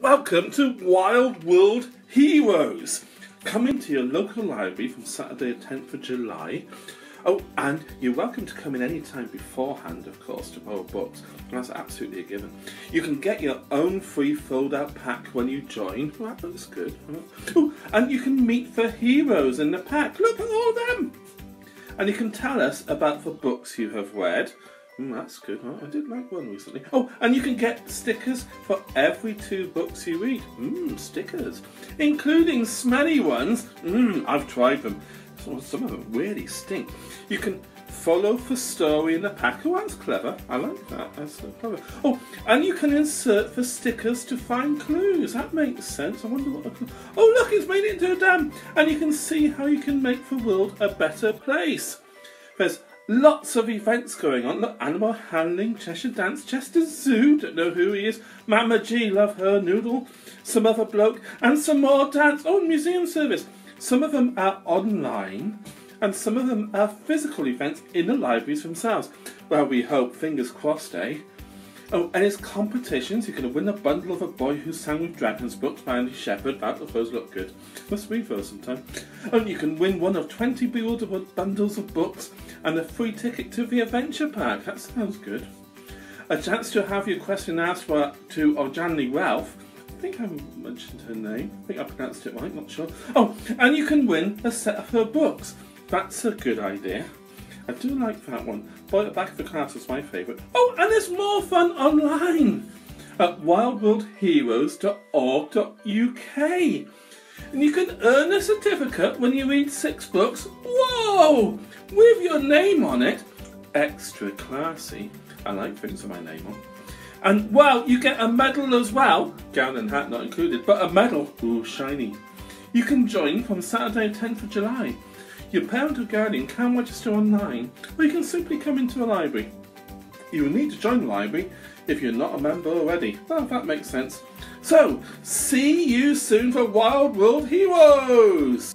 Welcome to Wild World Heroes, coming to your local library from Saturday, 10th of July. Oh, and you're welcome to come in any time beforehand, of course, to borrow books. That's absolutely a given. You can get your own free fold-out pack when you join. Well, that looks good. Oh, and you can meet the heroes in the pack. Look at all of them. And you can tell us about the books you have read Mm, that's good. I did like one recently. Oh, and you can get stickers for every two books you read. Mmm, stickers. Including smelly ones. Mmm, I've tried them. Some of them really stink. You can follow the story in the pack. Oh, that's clever. I like that. That's so clever. Oh, and you can insert the stickers to find clues. That makes sense. I wonder what Oh, look, it's made it into a dam. And you can see how you can make the world a better place. There's Lots of events going on. Look, animal handling, Cheshire Dance, Chester Zoo, don't know who he is. Mama G, love her, Noodle, some other bloke, and some more dance. Oh, museum service. Some of them are online, and some of them are physical events in the libraries themselves. Well, we hope, fingers crossed, eh? Oh, and it's competitions. You can win a bundle of A Boy Who Sang with Dragons books by Andy Shepherd. That those look good. Must read those sometime. And you can win one of 20 Bewilderwood bundles of books and a free ticket to the Adventure Park. That sounds good. A chance to have your question asked by, to Onjali Ralph. I think I mentioned her name. I think I pronounced it right, not sure. Oh, and you can win a set of her books. That's a good idea. I do like that one. Boy, the back of the class is my favourite. Oh, and there's more fun online at wildworldheroes.org.uk. And you can earn a certificate when you read six books. Whoa! With your name on it. Extra classy. I like things with my name on. And well, you get a medal as well. Gown and hat not included, but a medal. Ooh, shiny. You can join from Saturday 10th of July. Your parent or guardian can register online, or you can simply come into a library. You will need to join the library if you're not a member already. Well, that makes sense. So, see you soon for Wild World Heroes!